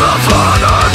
the father.